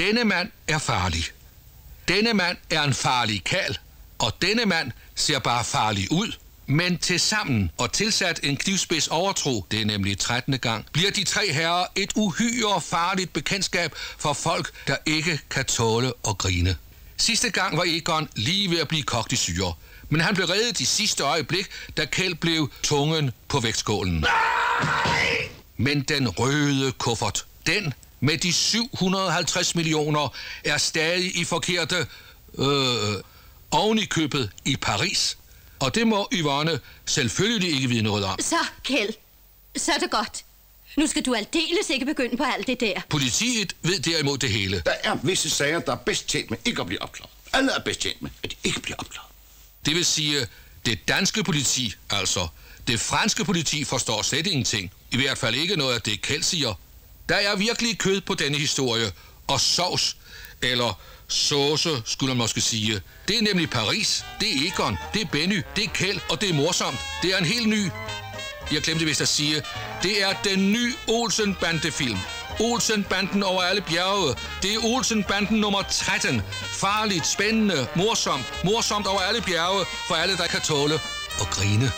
Denne mand er farlig. Denne mand er en farlig kal, og denne mand ser bare farlig ud. Men til sammen og tilsat en knivspids overtro, det er nemlig 13. gang, bliver de tre herrer et uhyre farligt bekendtskab for folk, der ikke kan tåle at grine. Sidste gang var Egon lige ved at blive kogt i syre, men han blev reddet i sidste øjeblik, da Kjeld blev tungen på vægtskålen. Men den røde kuffert, den med de 750 millioner, er stadig i forkerte... Øh, oven i købet i Paris. Og det må Yvonne selvfølgelig ikke vide noget om. Så, Kjeld. Så er det godt. Nu skal du aldeles ikke begynde på alt det der. Politiet ved derimod det hele. Der er visse sager, der er bedst tjent med ikke at blive opklaret. Alle er bedst tjent med, at de ikke bliver opklaret. Det vil sige, det danske politi, altså det franske politi, forstår slet ingenting. I hvert fald ikke noget af det, Kjeld siger. Der er virkelig kød på denne historie, og sovs, eller sauce, skulle man måske sige. Det er nemlig Paris, det er Egon, det er Benny, det er Kjeld, og det er morsomt. Det er en helt ny, jeg glemte vist at sige, det er den nye Olsen-bandefilm. Olsen-banden over alle bjerge. Det er Olsen-banden nummer 13. Farligt, spændende, morsomt. Morsomt over alle bjerge, for alle, der kan tåle og grine.